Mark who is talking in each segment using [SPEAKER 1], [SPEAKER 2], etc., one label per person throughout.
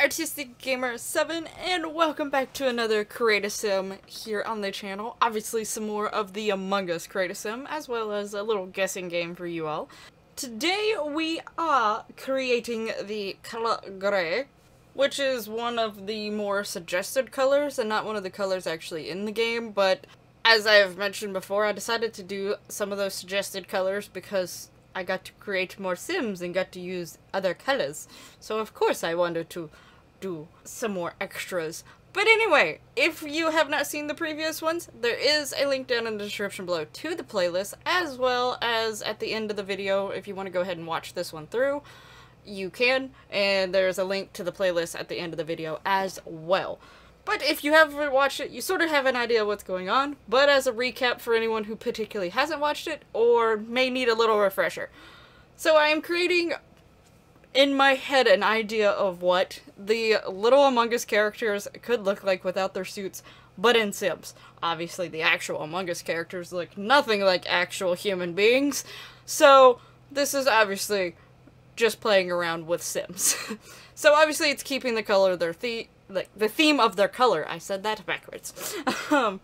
[SPEAKER 1] Artistic Gamer 7 and welcome back to another Create Sim here on the channel. Obviously some more of the Among Us Create Sim as well as a little guessing game for you all. Today we are creating the color gray, which is one of the more suggested colors and not one of the colors actually in the game, but as I have mentioned before, I decided to do some of those suggested colors because I got to create more sims and got to use other colors. So of course I wanted to do some more extras. But anyway, if you have not seen the previous ones, there is a link down in the description below to the playlist, as well as at the end of the video, if you want to go ahead and watch this one through, you can, and there's a link to the playlist at the end of the video as well. But if you haven't watched it, you sort of have an idea what's going on. But as a recap for anyone who particularly hasn't watched it or may need a little refresher. So I am creating in my head an idea of what the little Among Us characters could look like without their suits, but in Sims. Obviously, the actual Among Us characters look nothing like actual human beings, so this is obviously just playing around with Sims. so obviously it's keeping the color of their the like the theme of their color. I said that backwards. um,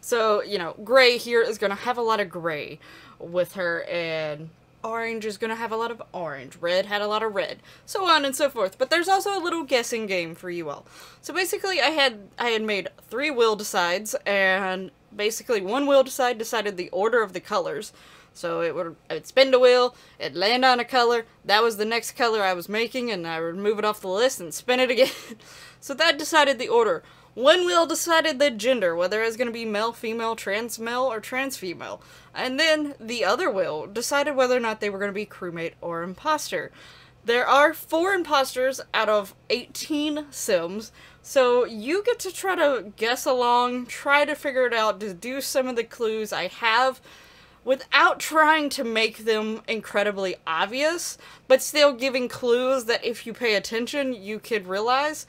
[SPEAKER 1] so you know, gray here is gonna have a lot of gray with her, and orange is gonna have a lot of orange. Red had a lot of red, so on and so forth. But there's also a little guessing game for you all. So basically, I had I had made three will decides, and basically one will decide decided the order of the colors. So it would I'd spin the wheel, it'd land on a color, that was the next color I was making, and I would move it off the list and spin it again. so that decided the order. One wheel decided the gender, whether it was going to be male, female, trans male, or trans female. And then the other wheel decided whether or not they were going to be crewmate or imposter. There are four imposters out of 18 sims, so you get to try to guess along, try to figure it out, deduce some of the clues I have without trying to make them incredibly obvious, but still giving clues that if you pay attention, you could realize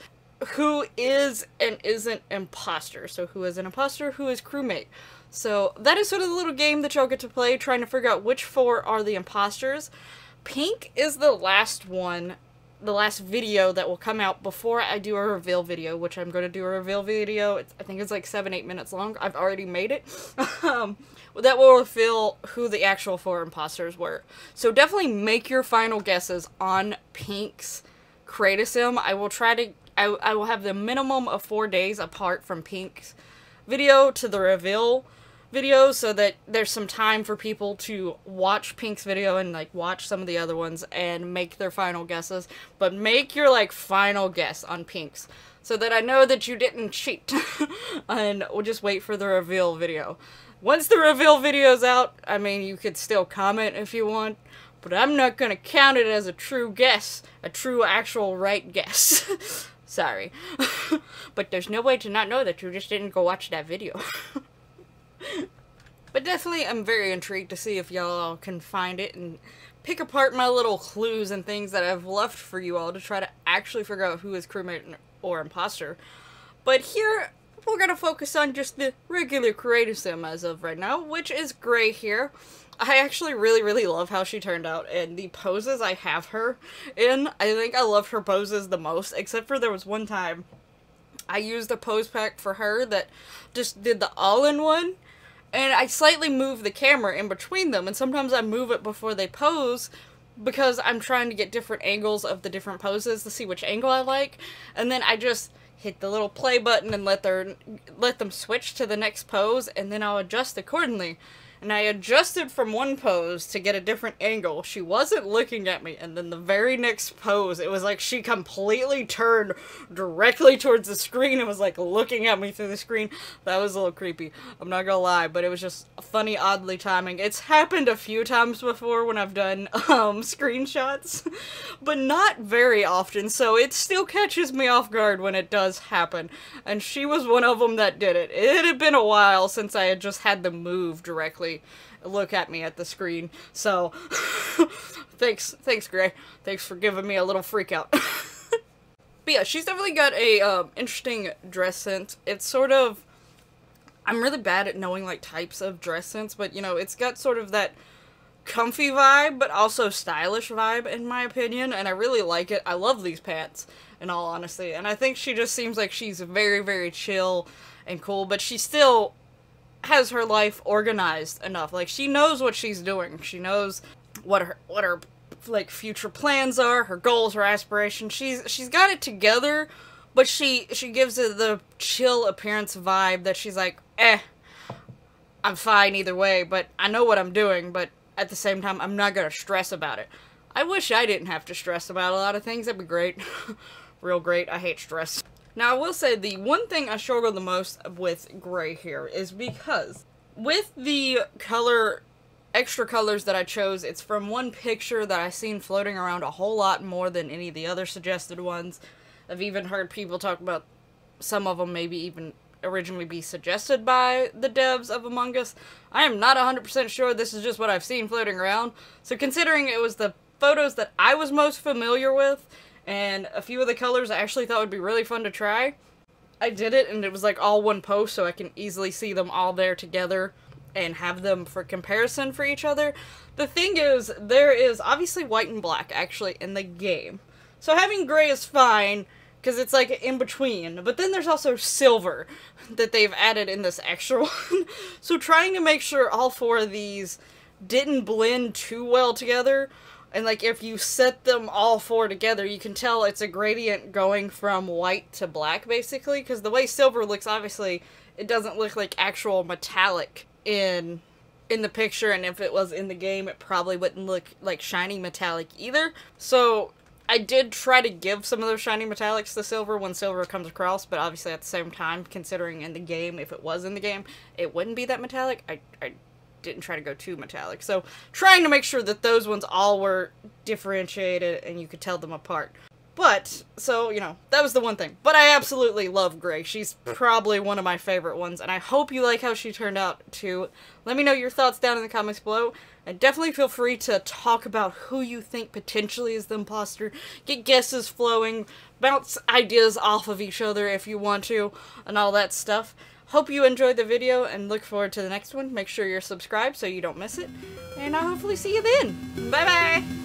[SPEAKER 1] who is and isn't imposter. So who is an imposter, who is crewmate. So that is sort of the little game that y'all get to play, trying to figure out which four are the imposters. Pink is the last one, the last video that will come out before I do a reveal video, which I'm going to do a reveal video. It's, I think it's like seven, eight minutes long. I've already made it. um, that will reveal who the actual four imposters were. So definitely make your final guesses on Pink's Create. I will try to, I, I will have the minimum of four days apart from Pink's video to the reveal video so that there's some time for people to watch Pink's video and like watch some of the other ones and make their final guesses. But make your like final guess on Pink's so that I know that you didn't cheat. and we'll just wait for the reveal video. Once the reveal video's out, I mean, you could still comment if you want, but I'm not gonna count it as a true guess, a true actual right guess. Sorry. but there's no way to not know that you just didn't go watch that video. but definitely I'm very intrigued to see if y'all can find it and pick apart my little clues and things that I've left for you all to try to actually figure out who is crewmate or imposter. But here, we're gonna focus on just the regular Create-A-Sim as of right now, which is gray here. I actually really, really love how she turned out, and the poses I have her in, I think I love her poses the most, except for there was one time I used a pose pack for her that just did the all-in-one, and I slightly move the camera in between them, and sometimes I move it before they pose, because I'm trying to get different angles of the different poses to see which angle I like, and then I just hit the little play button and let their let them switch to the next pose and then I'll adjust accordingly and I adjusted from one pose to get a different angle. She wasn't looking at me, and then the very next pose, it was like she completely turned directly towards the screen and was like looking at me through the screen. That was a little creepy. I'm not gonna lie, but it was just funny, oddly timing. It's happened a few times before when I've done um, screenshots, but not very often, so it still catches me off guard when it does happen. And she was one of them that did it. It had been a while since I had just had them move directly look at me at the screen. So, thanks, thanks, Gray. Thanks for giving me a little freak out. but yeah, she's definitely got a um, interesting dress sense. It's sort of, I'm really bad at knowing like types of dress sense, but you know, it's got sort of that comfy vibe, but also stylish vibe in my opinion, and I really like it. I love these pants. in all honesty. And I think she just seems like she's very, very chill and cool, but she still has her life organized enough. Like she knows what she's doing. She knows what her what her like future plans are, her goals, her aspirations. She's she's got it together, but she she gives it the chill appearance vibe that she's like, eh, I'm fine either way, but I know what I'm doing, but at the same time I'm not gonna stress about it. I wish I didn't have to stress about a lot of things, that'd be great. Real great, I hate stress. Now I will say the one thing I struggle the most with gray here is because with the color extra colors that I chose, it's from one picture that I've seen floating around a whole lot more than any of the other suggested ones. I've even heard people talk about some of them maybe even originally be suggested by the devs of Among Us. I am not 100% sure this is just what I've seen floating around. So considering it was the photos that I was most familiar with, and a few of the colors I actually thought would be really fun to try, I did it and it was like all one post so I can easily see them all there together and have them for comparison for each other. The thing is, there is obviously white and black actually in the game. So having gray is fine, because it's like in between. But then there's also silver that they've added in this extra one. so trying to make sure all four of these didn't blend too well together. And like if you set them all four together, you can tell it's a gradient going from white to black basically. Because the way silver looks, obviously, it doesn't look like actual metallic in in the picture and if it was in the game it probably wouldn't look like shiny metallic either so I did try to give some of those shiny metallics to silver when silver comes across, but obviously at the same time, considering in the game, if it was in the game, it wouldn't be that metallic. I, I didn't try to go too metallic. So trying to make sure that those ones all were differentiated and you could tell them apart. But, so, you know, that was the one thing. But I absolutely love Gray. She's probably one of my favorite ones, and I hope you like how she turned out, too. Let me know your thoughts down in the comments below, and definitely feel free to talk about who you think potentially is the imposter, get guesses flowing, bounce ideas off of each other if you want to, and all that stuff. Hope you enjoyed the video, and look forward to the next one. Make sure you're subscribed so you don't miss it, and I'll hopefully see you then. Bye-bye!